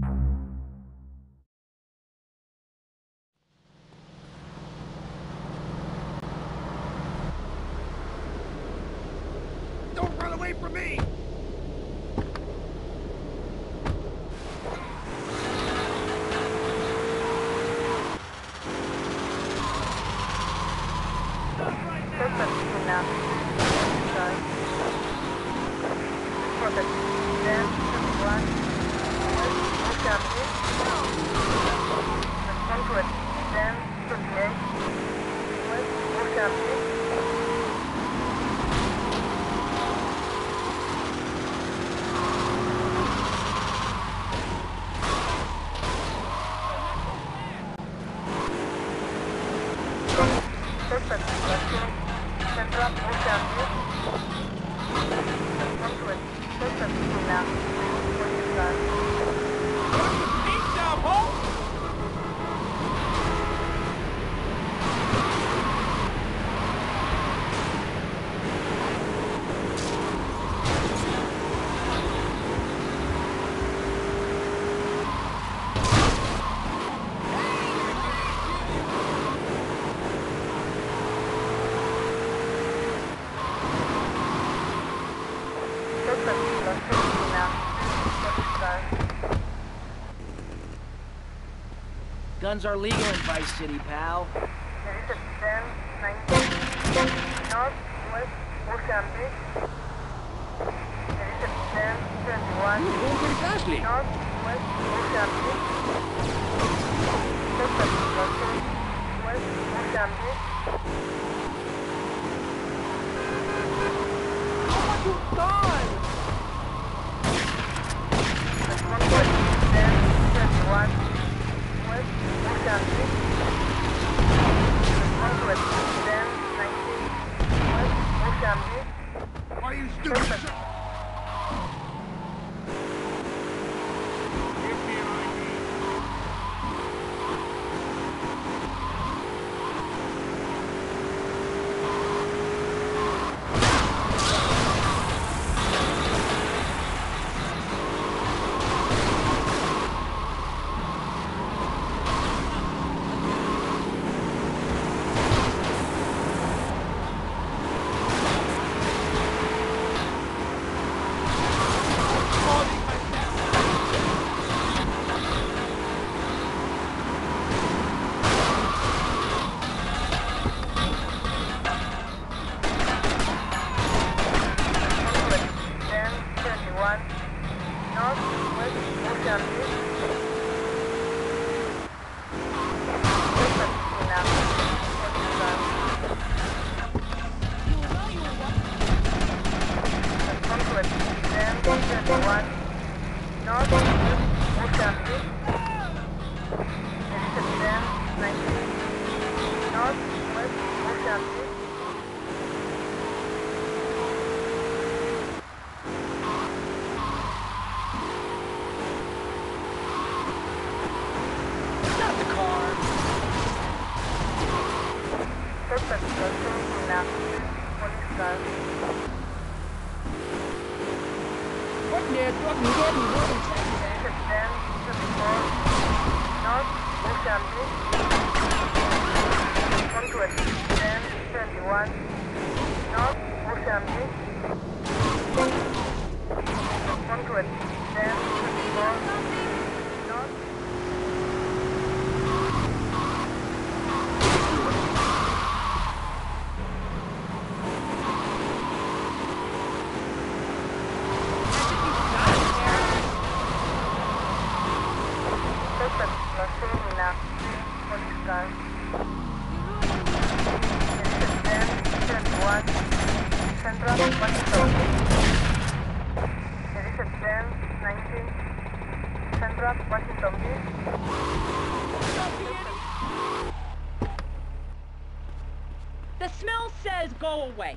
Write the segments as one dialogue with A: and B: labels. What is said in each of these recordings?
A: Don't run away from me!
B: Perfect. Then, one. County. Respond to it. Then, 28. West. Suspect rescue. Central, West County. Respond to it. Suspect now. Police car. Suspect rescue now. Police car.
C: Guns are legal in Vice City, pal.
B: There is a 10, 19, north, west, Mozambique. There is a 10, 21,
C: Ooh, going pretty fast, Lee.
B: north, west, Mozambique. Suspect located, west, Mozambique. Respond to it, 10, 21, west, Mozambique. Respond to it, 10, 19, west, Mozambique.
A: are you stupid?
B: Mozambique. Now. Police car.
C: What me. What
B: a 10, 24, north, Mozambique. Respond to it. 10, 21, north, Mozambique. Respond to it. 10, 24, north. Suspect located now. Police car. There is a 10, 21, Washington. There is a 10, 19, Central, Washington Beach.
D: The smell says go away.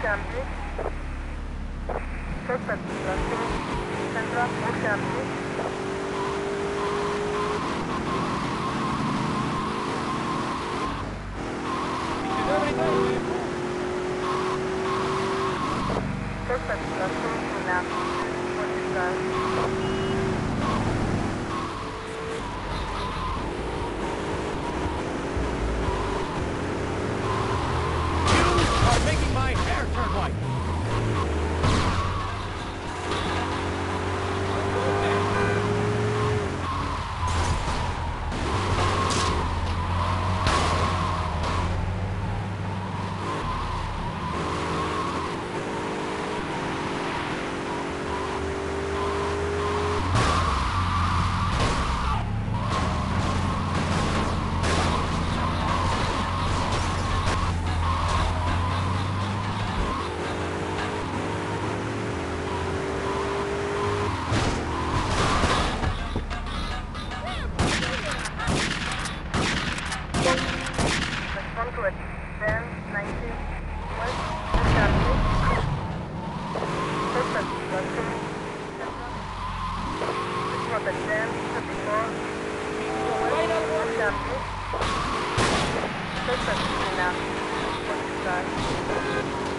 B: Boşemlik. Çok tatlı. Sendrat Boşemlik. That's enough. What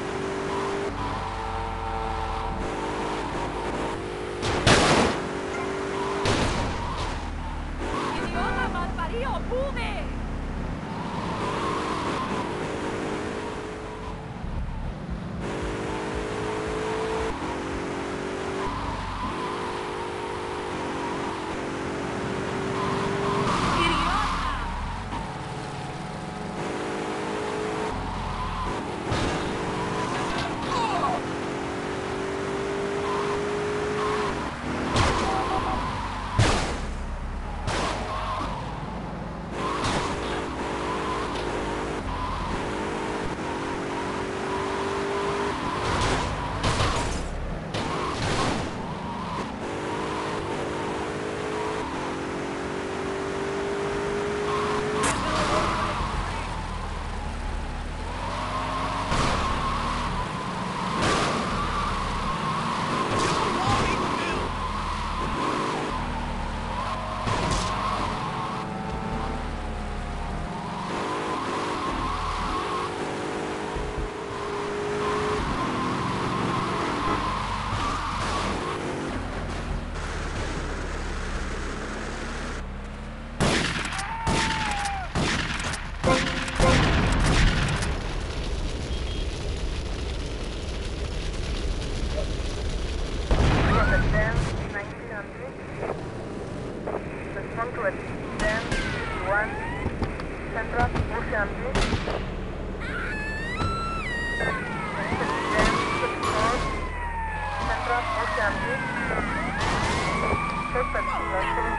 B: control. Then one central ocean beach. Then north central ocean beach. Perfect.